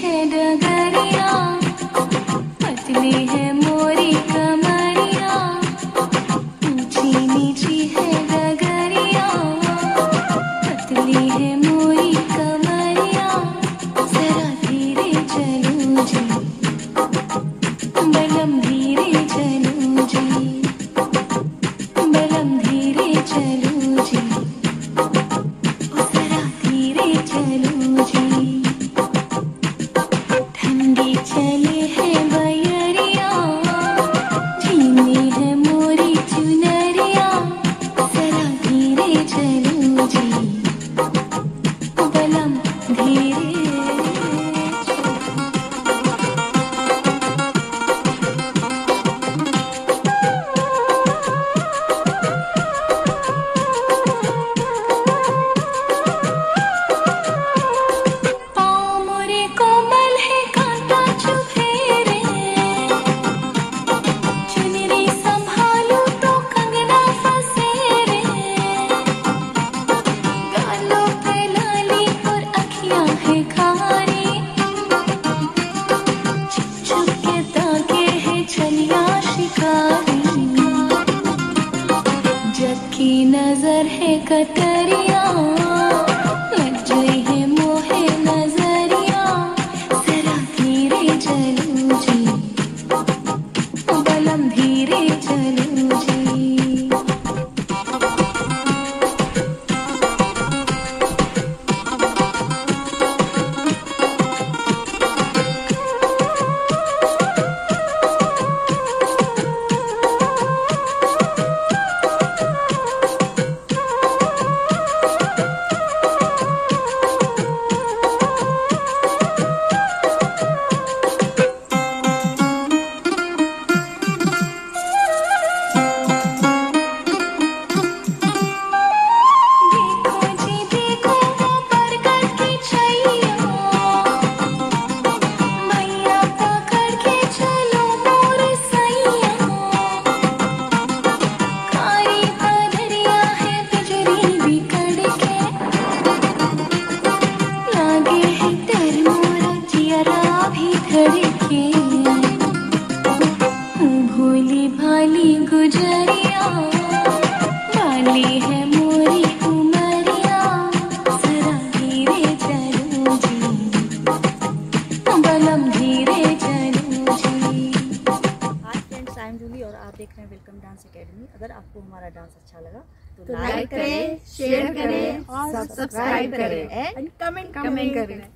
डगरिया पतली है मोरी कमरिया ऊँची नीची है है शिकारी। जबकि नज़र है कतरिया। धड़के भोली भाली गुजरिया वाली है मोरी उमरिया जरा धीरे चलो जी बलम धीरे चलो जी hi friends I am Julie और आप देख रहे हैं वेलकम डांस एकेडमी अगर आपको हमारा डांस अच्छा लगा तो लाइक करें शेयर करें और सब्सक्राइब करें एंड कमेंट कमेंट करें।